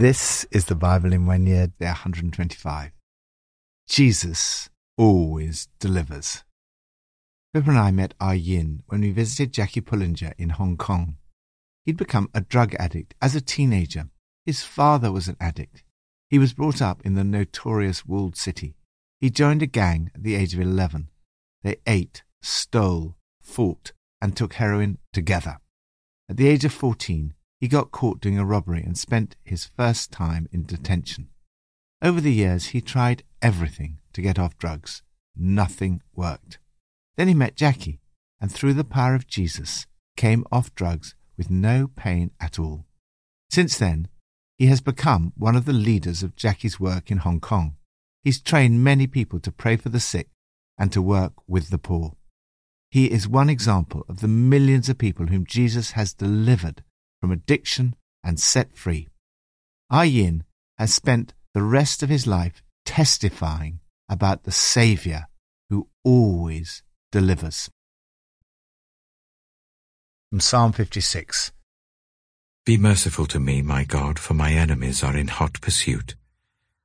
This is the Bible in one year, day 125. Jesus always delivers. Pippa and I met Ah Yin when we visited Jackie Pullinger in Hong Kong. He'd become a drug addict as a teenager. His father was an addict. He was brought up in the notorious walled city. He joined a gang at the age of 11. They ate, stole, fought, and took heroin together. At the age of 14, he got caught doing a robbery and spent his first time in detention. Over the years, he tried everything to get off drugs. Nothing worked. Then he met Jackie, and through the power of Jesus, came off drugs with no pain at all. Since then, he has become one of the leaders of Jackie's work in Hong Kong. He's trained many people to pray for the sick and to work with the poor. He is one example of the millions of people whom Jesus has delivered from addiction and set free. Ah Yin has spent the rest of his life testifying about the Saviour who always delivers. From Psalm 56 Be merciful to me, my God, for my enemies are in hot pursuit.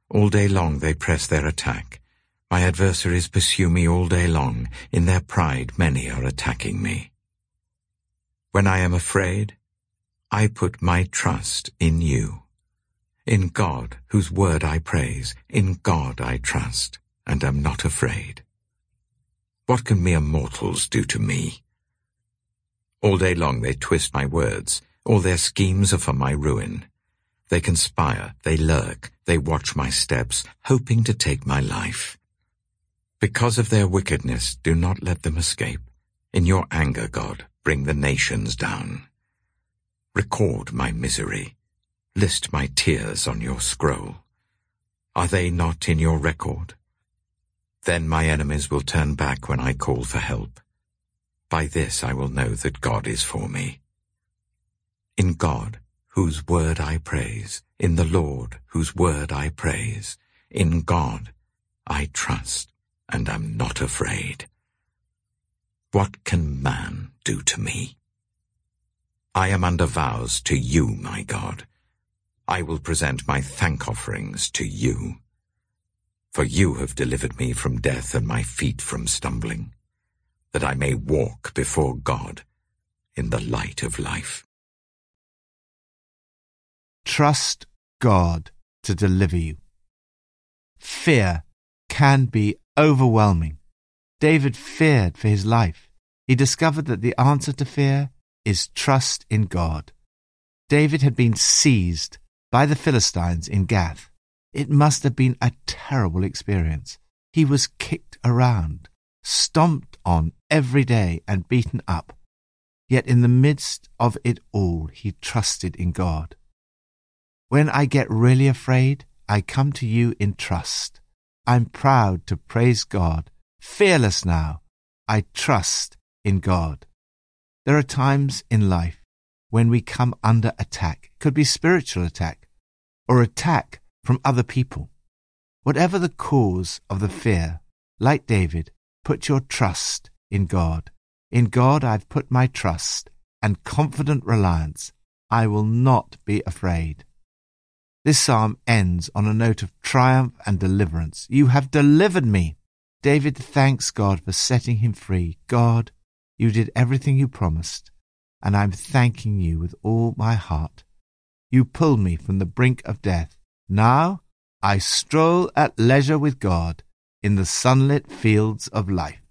All day long they press their attack. My adversaries pursue me all day long. In their pride many are attacking me. When I am afraid, I put my trust in you. In God, whose word I praise, in God I trust, and am not afraid. What can mere mortals do to me? All day long they twist my words, all their schemes are for my ruin. They conspire, they lurk, they watch my steps, hoping to take my life. Because of their wickedness, do not let them escape. In your anger, God, bring the nations down. Record my misery. List my tears on your scroll. Are they not in your record? Then my enemies will turn back when I call for help. By this I will know that God is for me. In God, whose word I praise, in the Lord, whose word I praise, in God I trust and am not afraid. What can man do to me? I am under vows to you, my God. I will present my thank offerings to you. For you have delivered me from death and my feet from stumbling, that I may walk before God in the light of life. Trust God to deliver you. Fear can be overwhelming. David feared for his life. He discovered that the answer to fear is trust in God. David had been seized by the Philistines in Gath. It must have been a terrible experience. He was kicked around, stomped on every day, and beaten up. Yet in the midst of it all, he trusted in God. When I get really afraid, I come to you in trust. I'm proud to praise God. Fearless now, I trust in God. There are times in life when we come under attack. It could be spiritual attack or attack from other people. Whatever the cause of the fear, like David, put your trust in God. In God I've put my trust and confident reliance. I will not be afraid. This psalm ends on a note of triumph and deliverance. You have delivered me. David thanks God for setting him free. God, you did everything you promised, and I'm thanking you with all my heart. You pulled me from the brink of death. Now I stroll at leisure with God in the sunlit fields of life.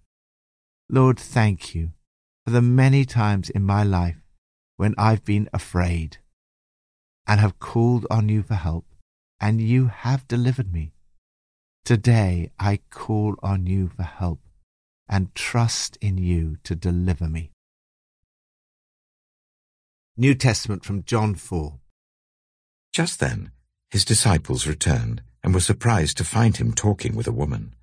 Lord, thank you for the many times in my life when I've been afraid and have called on you for help, and you have delivered me. Today I call on you for help and trust in you to deliver me. New Testament from John 4. Just then, his disciples returned and were surprised to find him talking with a woman.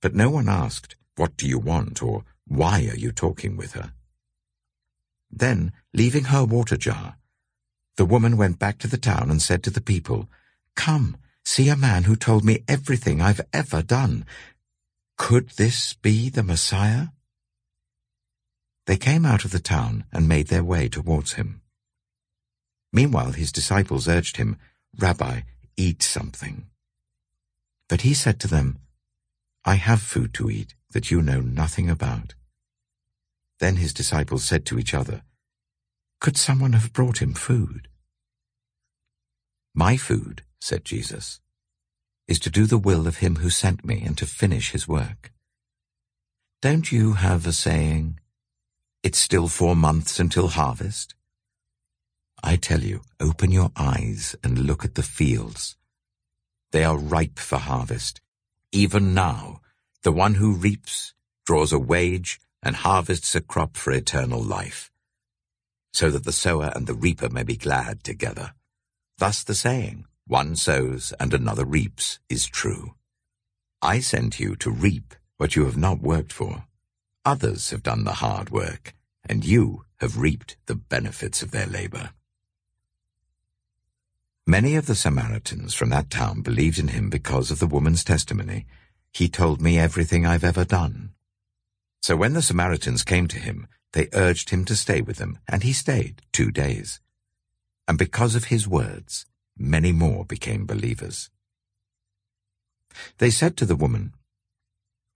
But no one asked, What do you want? or Why are you talking with her? Then, leaving her water jar, the woman went back to the town and said to the people, Come, see a man who told me everything I've ever done. Could this be the Messiah? They came out of the town and made their way towards him. Meanwhile his disciples urged him, Rabbi, eat something. But he said to them, I have food to eat that you know nothing about. Then his disciples said to each other, Could someone have brought him food? My food, said Jesus, is to do the will of him who sent me and to finish his work. Don't you have a saying, It's still four months until harvest? I tell you, open your eyes and look at the fields. They are ripe for harvest. Even now, the one who reaps draws a wage and harvests a crop for eternal life, so that the sower and the reaper may be glad together. Thus the saying, one sows and another reaps, is true. I sent you to reap what you have not worked for. Others have done the hard work, and you have reaped the benefits of their labor. Many of the Samaritans from that town believed in him because of the woman's testimony. He told me everything I've ever done. So when the Samaritans came to him, they urged him to stay with them, and he stayed two days. And because of his words, many more became believers. They said to the woman,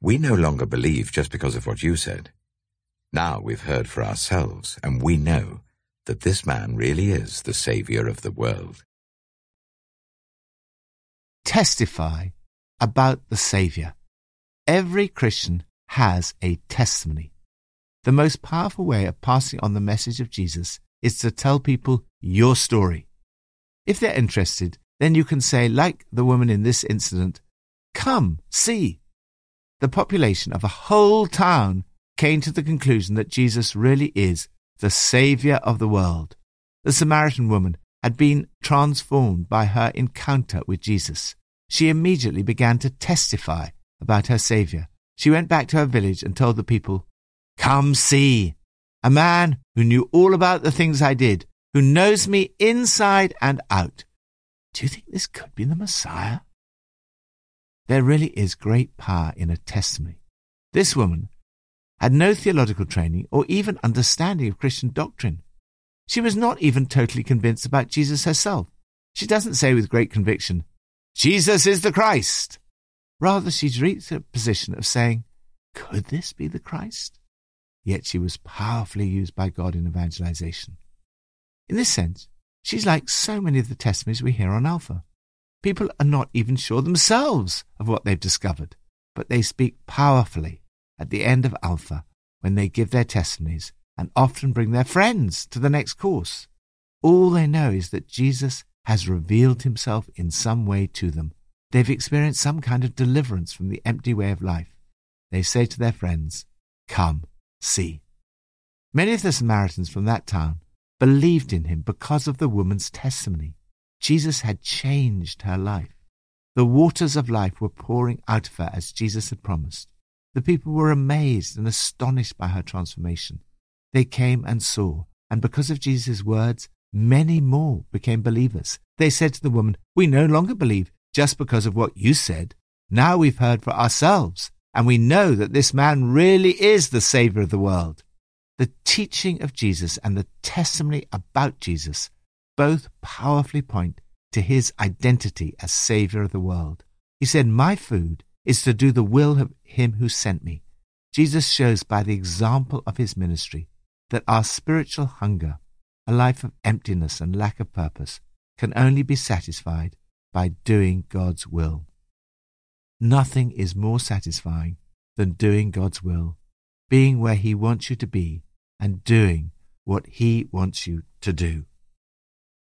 We no longer believe just because of what you said. Now we've heard for ourselves, and we know that this man really is the Saviour of the world testify about the Saviour. Every Christian has a testimony. The most powerful way of passing on the message of Jesus is to tell people your story. If they're interested, then you can say, like the woman in this incident, Come, see. The population of a whole town came to the conclusion that Jesus really is the Saviour of the world. The Samaritan woman had been transformed by her encounter with Jesus. She immediately began to testify about her Saviour. She went back to her village and told the people, Come see a man who knew all about the things I did, who knows me inside and out. Do you think this could be the Messiah? There really is great power in a testimony. This woman had no theological training or even understanding of Christian doctrine. She was not even totally convinced about Jesus herself. She doesn't say with great conviction, Jesus is the Christ. Rather, she's reached a position of saying, Could this be the Christ? Yet she was powerfully used by God in evangelization. In this sense, she's like so many of the testimonies we hear on Alpha. People are not even sure themselves of what they've discovered, but they speak powerfully at the end of Alpha when they give their testimonies and often bring their friends to the next course. All they know is that Jesus has revealed himself in some way to them. They've experienced some kind of deliverance from the empty way of life. They say to their friends, Come, see. Many of the Samaritans from that town believed in him because of the woman's testimony. Jesus had changed her life. The waters of life were pouring out of her as Jesus had promised. The people were amazed and astonished by her transformation. They came and saw, and because of Jesus' words, many more became believers. They said to the woman, We no longer believe just because of what you said. Now we've heard for ourselves, and we know that this man really is the Saviour of the world. The teaching of Jesus and the testimony about Jesus both powerfully point to his identity as Saviour of the world. He said, My food is to do the will of him who sent me. Jesus shows by the example of his ministry that our spiritual hunger, a life of emptiness and lack of purpose, can only be satisfied by doing God's will. Nothing is more satisfying than doing God's will, being where He wants you to be, and doing what He wants you to do.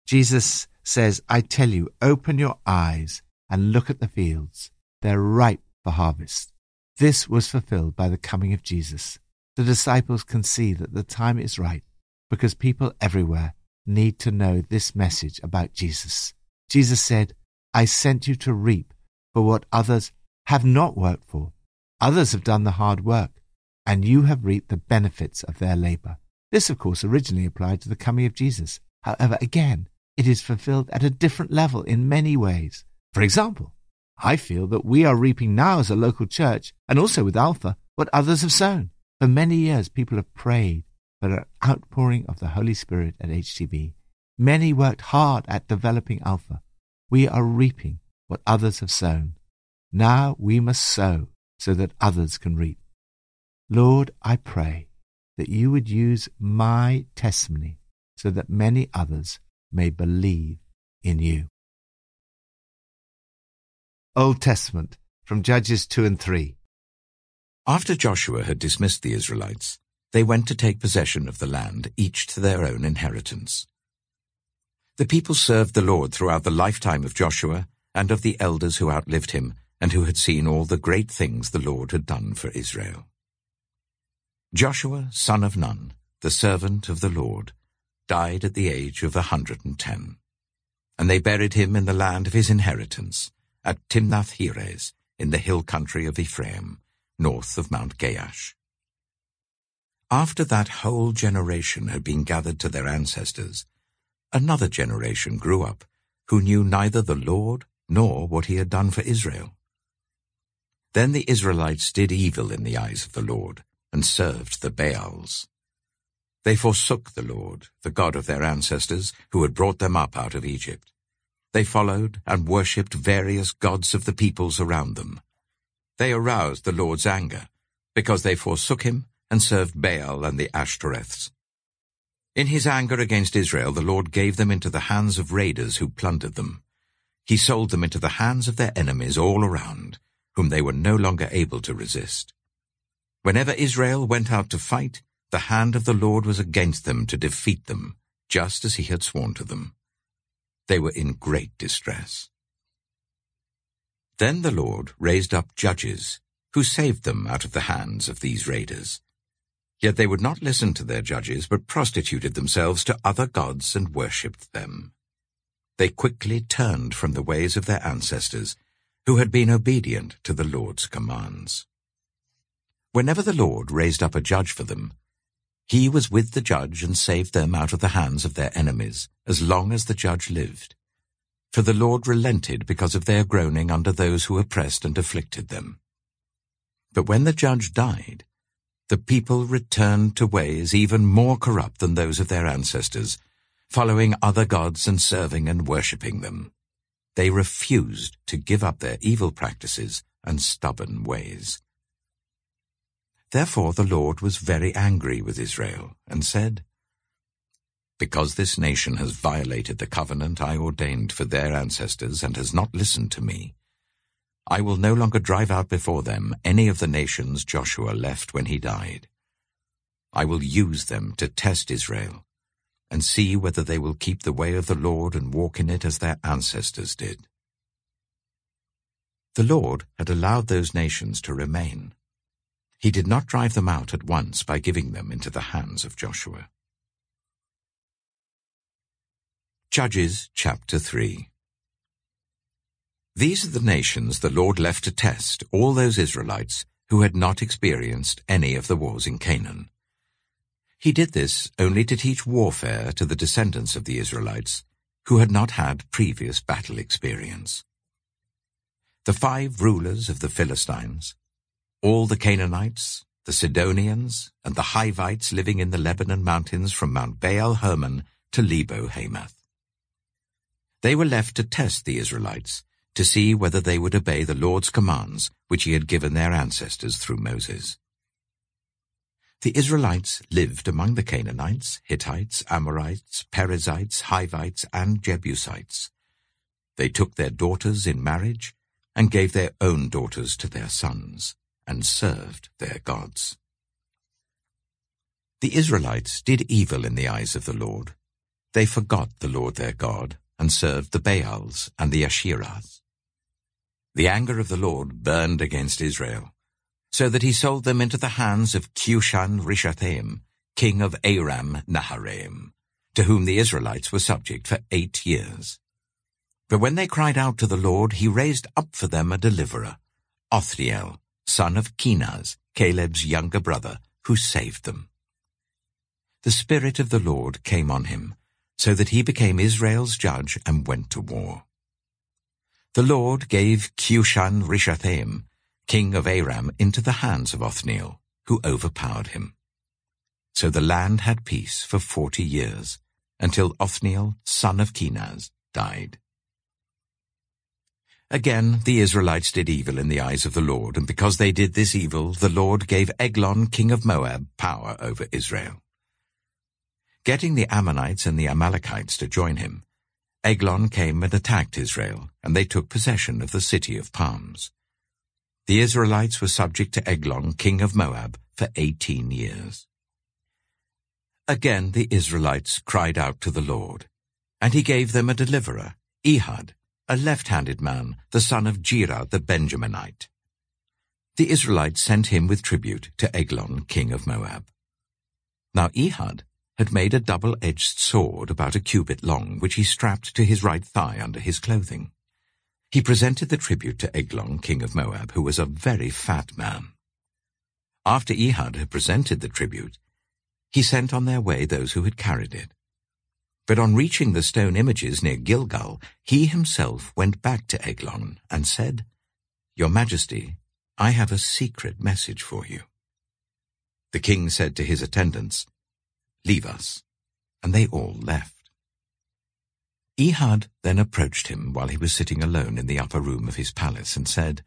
Jesus says, I tell you, open your eyes and look at the fields. They're ripe for harvest. This was fulfilled by the coming of Jesus. The disciples can see that the time is right because people everywhere need to know this message about Jesus. Jesus said, I sent you to reap for what others have not worked for. Others have done the hard work, and you have reaped the benefits of their labor. This, of course, originally applied to the coming of Jesus. However, again, it is fulfilled at a different level in many ways. For example, I feel that we are reaping now as a local church, and also with Alpha, what others have sown. For many years, people have prayed for an outpouring of the Holy Spirit at HTB. Many worked hard at developing Alpha. We are reaping what others have sown. Now we must sow so that others can reap. Lord, I pray that you would use my testimony so that many others may believe in you. Old Testament from Judges 2 and 3. After Joshua had dismissed the Israelites, they went to take possession of the land, each to their own inheritance. The people served the Lord throughout the lifetime of Joshua and of the elders who outlived him and who had seen all the great things the Lord had done for Israel. Joshua, son of Nun, the servant of the Lord, died at the age of a hundred and ten, and they buried him in the land of his inheritance, at Timnath-Heres, in the hill country of Ephraim, north of Mount Gaash. After that whole generation had been gathered to their ancestors, another generation grew up who knew neither the Lord nor what he had done for Israel. Then the Israelites did evil in the eyes of the Lord, and served the Baals. They forsook the Lord, the God of their ancestors, who had brought them up out of Egypt. They followed and worshipped various gods of the peoples around them. They aroused the Lord's anger, because they forsook him and served Baal and the Ashtoreths. In his anger against Israel, the Lord gave them into the hands of raiders who plundered them. He sold them into the hands of their enemies all around, whom they were no longer able to resist. Whenever Israel went out to fight, the hand of the Lord was against them to defeat them, just as he had sworn to them. They were in great distress. Then the Lord raised up judges, who saved them out of the hands of these raiders. Yet they would not listen to their judges, but prostituted themselves to other gods and worshipped them. They quickly turned from the ways of their ancestors, who had been obedient to the Lord's commands. Whenever the Lord raised up a judge for them, he was with the judge and saved them out of the hands of their enemies, as long as the judge lived. For the Lord relented because of their groaning under those who oppressed and afflicted them. But when the judge died, the people returned to ways even more corrupt than those of their ancestors, following other gods and serving and worshipping them. They refused to give up their evil practices and stubborn ways. Therefore the Lord was very angry with Israel, and said, Because this nation has violated the covenant I ordained for their ancestors and has not listened to me, I will no longer drive out before them any of the nations Joshua left when he died. I will use them to test Israel and see whether they will keep the way of the Lord and walk in it as their ancestors did. The Lord had allowed those nations to remain. He did not drive them out at once by giving them into the hands of Joshua. Judges chapter 3 these are the nations the Lord left to test all those Israelites who had not experienced any of the wars in Canaan. He did this only to teach warfare to the descendants of the Israelites who had not had previous battle experience. The five rulers of the Philistines, all the Canaanites, the Sidonians, and the Hivites living in the Lebanon mountains from Mount Baal Hermon to Lebo Hamath. They were left to test the Israelites to see whether they would obey the Lord's commands which he had given their ancestors through Moses. The Israelites lived among the Canaanites, Hittites, Amorites, Perizzites, Hivites, and Jebusites. They took their daughters in marriage and gave their own daughters to their sons and served their gods. The Israelites did evil in the eyes of the Lord. They forgot the Lord their God and served the Baals and the Asherahs. The anger of the Lord burned against Israel, so that he sold them into the hands of Cushan Rishathaim, king of Aram Naharaim, to whom the Israelites were subject for eight years. But when they cried out to the Lord, he raised up for them a deliverer, Othniel, son of Kenaz, Caleb's younger brother, who saved them. The Spirit of the Lord came on him, so that he became Israel's judge and went to war. The Lord gave Cushan Rishathaim, king of Aram, into the hands of Othniel, who overpowered him. So the land had peace for forty years, until Othniel, son of Kenaz, died. Again, the Israelites did evil in the eyes of the Lord, and because they did this evil, the Lord gave Eglon, king of Moab, power over Israel. Getting the Ammonites and the Amalekites to join him, Eglon came and attacked Israel, and they took possession of the city of palms. The Israelites were subject to Eglon, king of Moab, for eighteen years. Again the Israelites cried out to the Lord, and he gave them a deliverer, Ehud, a left-handed man, the son of Gera the Benjaminite. The Israelites sent him with tribute to Eglon, king of Moab. Now Ehud had made a double-edged sword about a cubit long, which he strapped to his right thigh under his clothing. He presented the tribute to Eglon, king of Moab, who was a very fat man. After Ehud had presented the tribute, he sent on their way those who had carried it. But on reaching the stone images near Gilgal, he himself went back to Eglon and said, Your Majesty, I have a secret message for you. The king said to his attendants, Leave us. And they all left. Ehud then approached him while he was sitting alone in the upper room of his palace and said,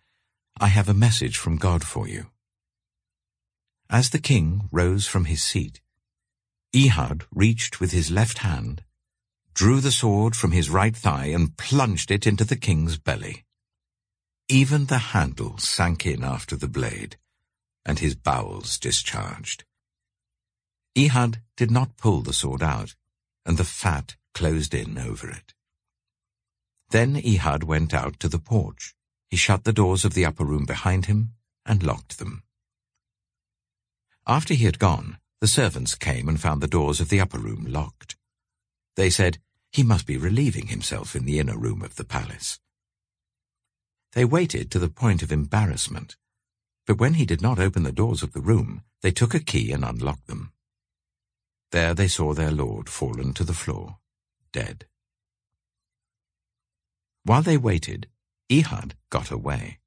I have a message from God for you. As the king rose from his seat, Ehud reached with his left hand drew the sword from his right thigh and plunged it into the king's belly. Even the handle sank in after the blade, and his bowels discharged. Ehud did not pull the sword out, and the fat closed in over it. Then Ehud went out to the porch. He shut the doors of the upper room behind him and locked them. After he had gone, the servants came and found the doors of the upper room locked. They said, he must be relieving himself in the inner room of the palace. They waited to the point of embarrassment, but when he did not open the doors of the room, they took a key and unlocked them. There they saw their lord fallen to the floor, dead. While they waited, Ehud got away.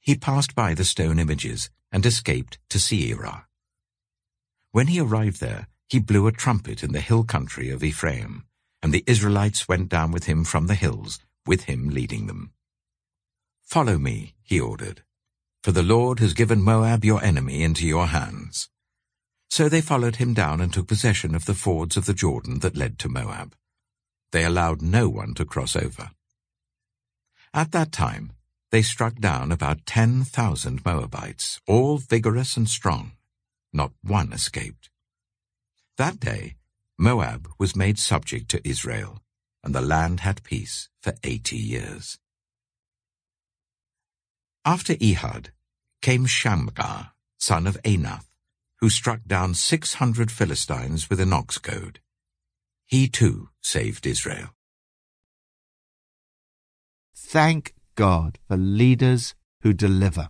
He passed by the stone images and escaped to Seirah. When he arrived there, he blew a trumpet in the hill country of Ephraim and the Israelites went down with him from the hills, with him leading them. Follow me, he ordered, for the Lord has given Moab your enemy into your hands. So they followed him down and took possession of the fords of the Jordan that led to Moab. They allowed no one to cross over. At that time, they struck down about ten thousand Moabites, all vigorous and strong. Not one escaped. That day, Moab was made subject to Israel, and the land had peace for eighty years. After Ehud came Shamgar, son of Anath, who struck down six hundred Philistines with an ox goad. He too saved Israel. Thank God for leaders who deliver.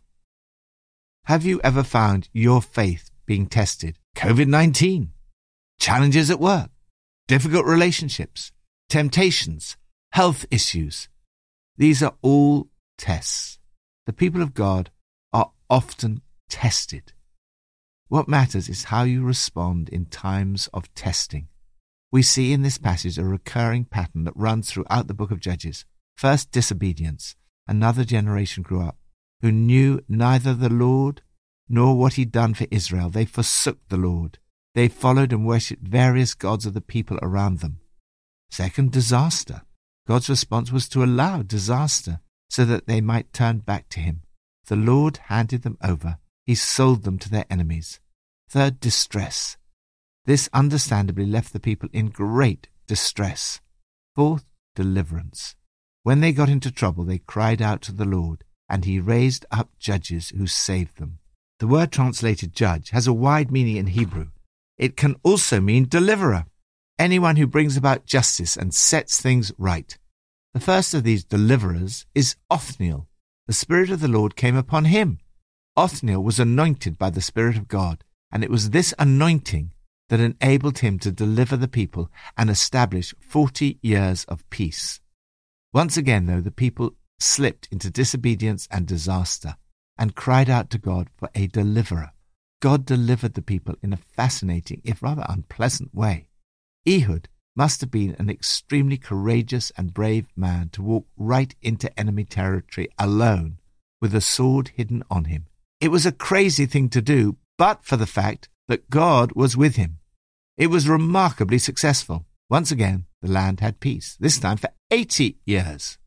Have you ever found your faith being tested? COVID-19 challenges at work, difficult relationships, temptations, health issues. These are all tests. The people of God are often tested. What matters is how you respond in times of testing. We see in this passage a recurring pattern that runs throughout the book of Judges. First, disobedience. Another generation grew up who knew neither the Lord nor what he'd done for Israel. They forsook the Lord. They followed and worshipped various gods of the people around them. Second, disaster. God's response was to allow disaster so that they might turn back to Him. The Lord handed them over. He sold them to their enemies. Third, distress. This understandably left the people in great distress. Fourth, deliverance. When they got into trouble, they cried out to the Lord, and He raised up judges who saved them. The word translated judge has a wide meaning in Hebrew. It can also mean deliverer, anyone who brings about justice and sets things right. The first of these deliverers is Othniel. The Spirit of the Lord came upon him. Othniel was anointed by the Spirit of God, and it was this anointing that enabled him to deliver the people and establish forty years of peace. Once again, though, the people slipped into disobedience and disaster and cried out to God for a deliverer. God delivered the people in a fascinating, if rather unpleasant way. Ehud must have been an extremely courageous and brave man to walk right into enemy territory alone with a sword hidden on him. It was a crazy thing to do, but for the fact that God was with him. It was remarkably successful. Once again, the land had peace, this time for 80 years.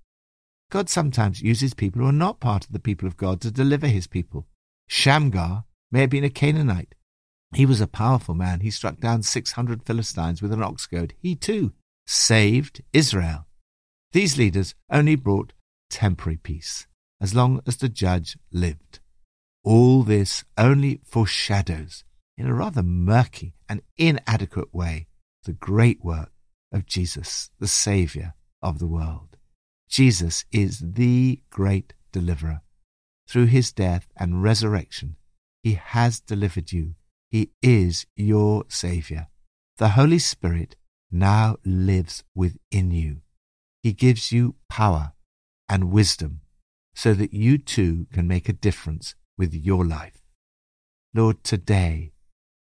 God sometimes uses people who are not part of the people of God to deliver his people. Shamgar may have been a Canaanite. He was a powerful man. He struck down 600 Philistines with an ox goad. He too saved Israel. These leaders only brought temporary peace as long as the judge lived. All this only foreshadows, in a rather murky and inadequate way, the great work of Jesus, the Saviour of the world. Jesus is the great deliverer. Through his death and resurrection, he has delivered you. He is your Saviour. The Holy Spirit now lives within you. He gives you power and wisdom so that you too can make a difference with your life. Lord, today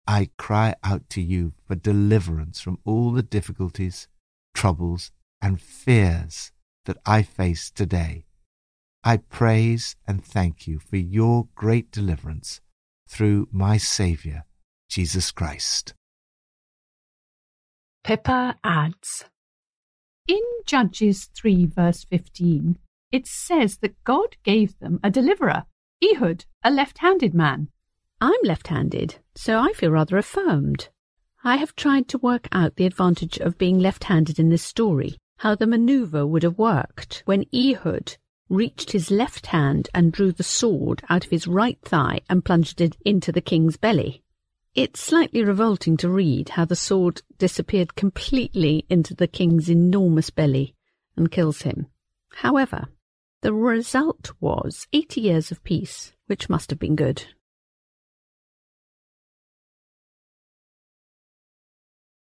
I cry out to you for deliverance from all the difficulties, troubles, and fears that I face today. I praise and thank you for your great deliverance through my Saviour, Jesus Christ. Pippa adds In Judges 3, verse 15, it says that God gave them a deliverer, Ehud, a left handed man. I'm left handed, so I feel rather affirmed. I have tried to work out the advantage of being left handed in this story how the maneuver would have worked when Ehud reached his left hand and drew the sword out of his right thigh and plunged it into the king's belly. It's slightly revolting to read how the sword disappeared completely into the king's enormous belly and kills him. However, the result was 80 years of peace, which must have been good.